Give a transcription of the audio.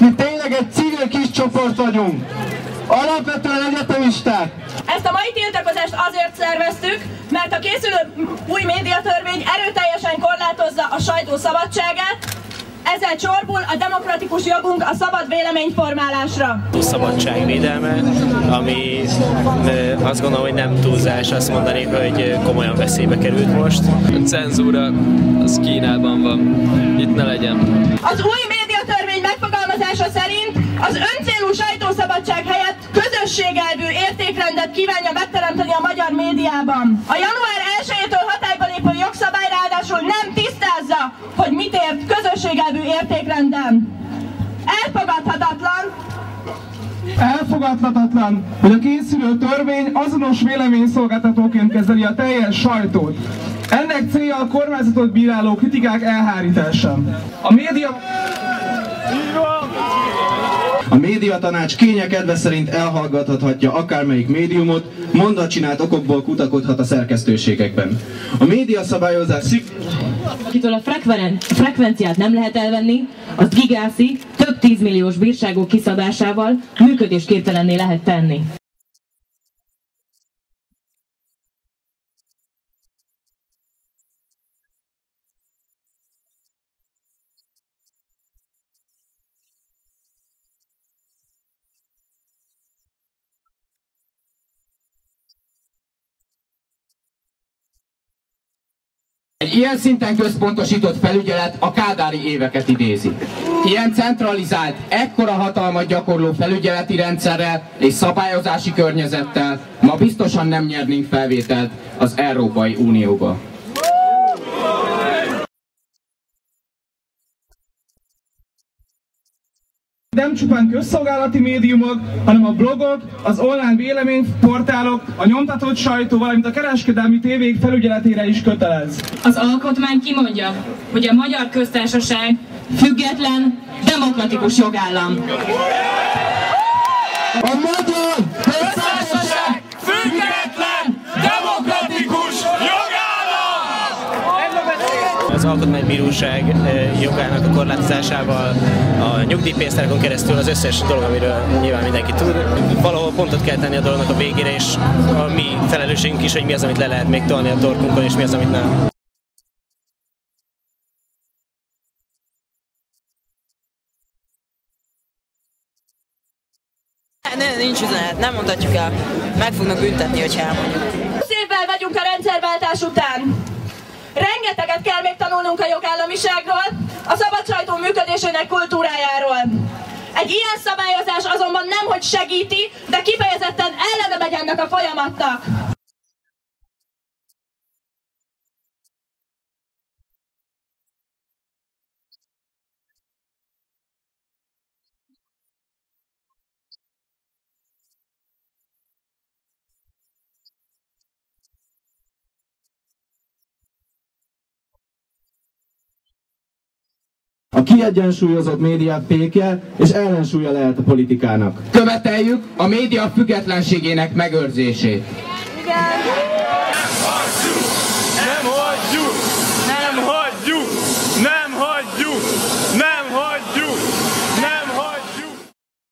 mi tényleg egy civil kis csoport vagyunk. Alapvetően egyetemisták. Ezt a mai tiltakozást azért szerveztük, mert a készülő új médiatörvény erőteljesen korlátozza a sajtó szabadságát, ezzel csorbul a demokratikus jogunk a szabad véleményformálásra. szabadság védelme, ami azt gondolom, hogy nem túlzás azt mondani, hogy komolyan veszélybe került most. A cenzúra az Kínában van, itt ne legyen. Az új médiatörvény megfogalmazása szerint az öncélú sajtószabadság közösségelvű értékrendet kívánja megteremteni a magyar médiában. A január 1-től hatályba lépő jogszabály ráadásul nem tisztázza, hogy mit ért közösségelvű értékrenden. Elfogadhatatlan, Elfogadhatatlan, hogy a készülő törvény azonos véleményszolgáltatóként kezeli a teljes sajtót. Ennek célja a kormányzatot bíráló kritikák elhárítása. A média... A médiatanács kénye kedve szerint elhallgathatja akármelyik médiumot, mondatcsinált okokból kutakodhat a szerkesztőségekben. A médiaszabályozás szig... akitől a frekveren- frekvenciát nem lehet elvenni, azt gigászi, több tízmilliós bírságok kiszabásával működésképtelenné lehet tenni. Ilyen szinten központosított felügyelet a kádári éveket idézi. Ilyen centralizált, ekkora hatalmat gyakorló felügyeleti rendszerrel és szabályozási környezettel ma biztosan nem nyernénk felvételt az Európai Unióba. Nem csupán közszolgálati médiumok, hanem a blogok, az online véleményportálok, a nyomtatott sajtó, valamint a kereskedelmi tévék felügyeletére is kötelez. Az alkotmány kimondja, hogy a Magyar Köztársaság független, demokratikus jogállam. A magyar Az Alkotmánybíróság ö, jogának a korlátozásával, a nyugdíjpénztárakon keresztül az összes dolog, amiről nyilván mindenki tud. Valahol pontot kell tenni a dolognak a végére, és a mi felelősségünk is, hogy mi az, amit le lehet még tolni a torkunkon, és mi az, amit nem. Ne, nincs üzenet, nem mondhatjuk el. Meg fognak büntetni, hogyha elmondjuk. évvel vagyunk után. Rengeteget kell még tanulnunk a jogállamiságról, a szabad sajtó működésének kultúrájáról. Egy ilyen szabályozás azonban nem hogy segíti, de kifejezetten ellene megy ennek a folyamatnak. Kiegyensúlyozott médiák féke és ellensúlya lehet a politikának. Követeljük a média függetlenségének megőrzését.